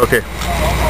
Okay.